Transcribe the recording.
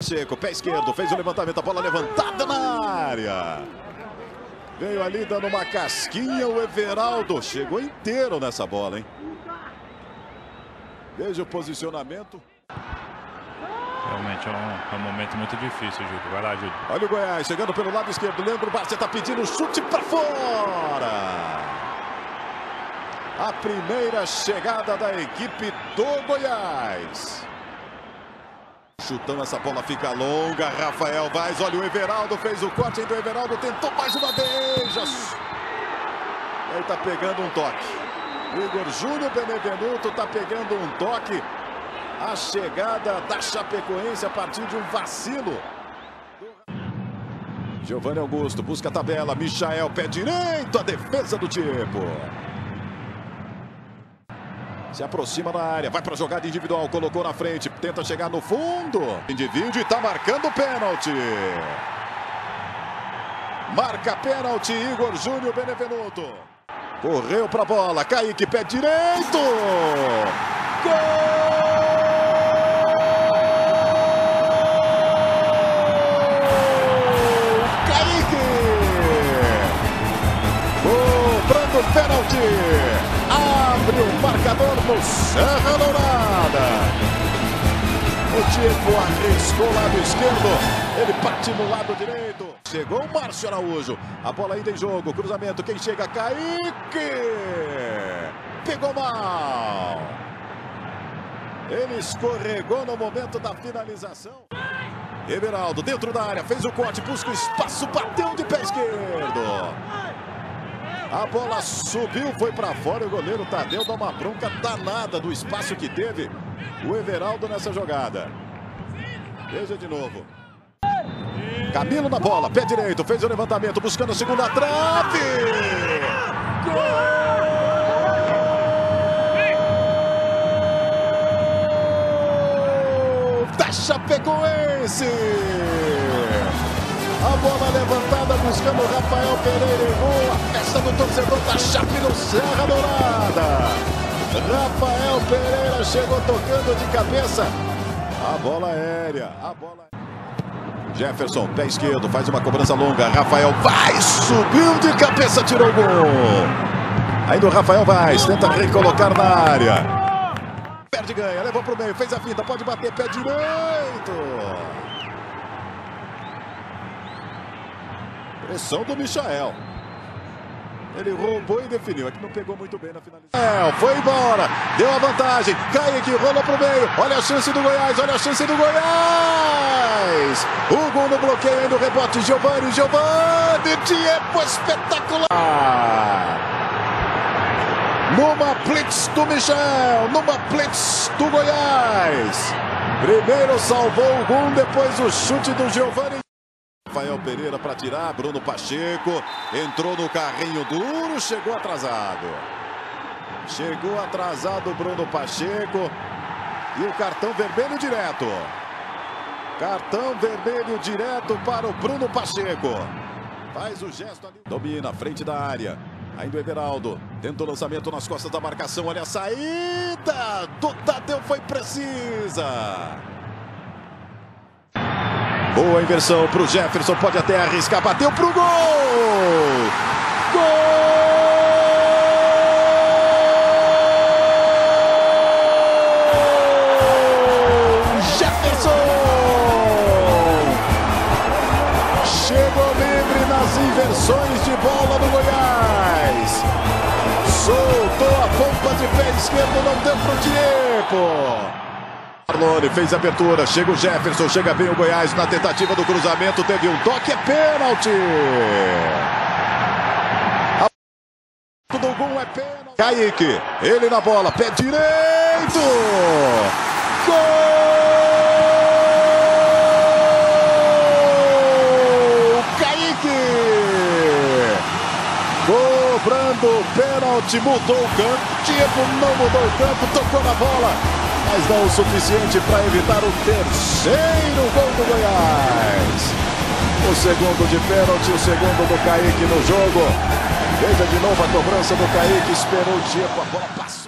Checo, pé esquerdo, fez o levantamento, a bola levantada na área. Veio ali dando uma casquinha o Everaldo. Chegou inteiro nessa bola, hein? Veja o posicionamento. Realmente é um, é um momento muito difícil, Júlio. Vai lá, Júlio. Olha o Goiás chegando pelo lado esquerdo. Leandro Barça está pedindo chute para fora. A primeira chegada da equipe do Goiás. Chutando essa bola fica longa. Rafael Vaz, olha o Everaldo, fez o corte do Everaldo, tentou mais uma vez. Ele tá pegando um toque. Igor Júnior Benevenuto tá pegando um toque. A chegada da Chapecoense a partir de um vacilo. Giovanni Augusto busca a tabela. Michael, pé direito, a defesa do tipo. Se aproxima da área, vai para jogada individual, colocou na frente, tenta chegar no fundo. Indivíduo e está marcando pênalti. Marca pênalti, Igor Júnior Benevenuto. Correu para a bola, Kaique, pé direito. Gol! Serra Dourada. O Tico arriscou o lado esquerdo, ele parte no lado direito. Chegou o Márcio Araújo, a bola ainda em jogo, cruzamento, quem chega, Kaique! Pegou mal. Ele escorregou no momento da finalização. Everaldo dentro da área, fez o corte, busca o espaço, bateu de pé esquerdo. A bola subiu, foi para fora. O goleiro Tadeu dá uma bronca danada do espaço que teve o Everaldo nessa jogada. Veja de novo. Camilo na bola, pé direito, fez o levantamento, buscando a segunda trave. Gol! Da Chapecoense! A bola levantada buscando o Rafael Pereira em gol. A festa do torcedor da Chape no Serra Dourada. Rafael Pereira chegou tocando de cabeça. A bola aérea. A bola... Jefferson, pé esquerdo, faz uma cobrança longa. Rafael vai, subiu de cabeça, tirou o gol. Ainda o Rafael Vaz, tenta recolocar na área. Perde ganha, levou para o meio, fez a finta, pode bater, pé direito. Pressão do Michael. Ele roubou e definiu. Aqui não pegou muito bem na finalização. É, foi embora. Deu a vantagem. Kaique rolou pro meio. Olha a chance do Goiás. Olha a chance do Goiás. O gol no bloqueio ainda o rebote. Giovanni. Giovanni. Diego espetacular. Numa blitz do Michel. Numa blitz do Goiás. Primeiro salvou o gol. Depois o chute do Giovanni. Rafael Pereira para tirar, Bruno Pacheco entrou no carrinho duro, chegou atrasado. Chegou atrasado Bruno Pacheco e o cartão vermelho direto. Cartão vermelho direto para o Bruno Pacheco. Faz o gesto ali. Domina, frente da área. Ainda o Everaldo. Tenta o lançamento nas costas da marcação. Olha a saída do Tadeu foi precisa. Boa inversão para o Jefferson, pode até arriscar, bateu para o gol! Gol! Jefferson! Chegou livre nas inversões de bola do Goiás. Soltou a pompa de pé esquerdo, não deu para o Diego. Marlone fez abertura, chega o Jefferson, chega bem o Goiás na tentativa do cruzamento, teve um toque, é pênalti! A do gol é pênalti. Kaique, ele na bola, pé direito! Gol! Kaique! Cobrando pênalti, mudou o campo, Diego não mudou o campo, tocou na bola, mas não o suficiente para evitar o terceiro gol do Goiás. O segundo de pênalti, o segundo do Kaique no jogo. Veja de novo a cobrança do Kaique, esperou o Diego, a bola passou.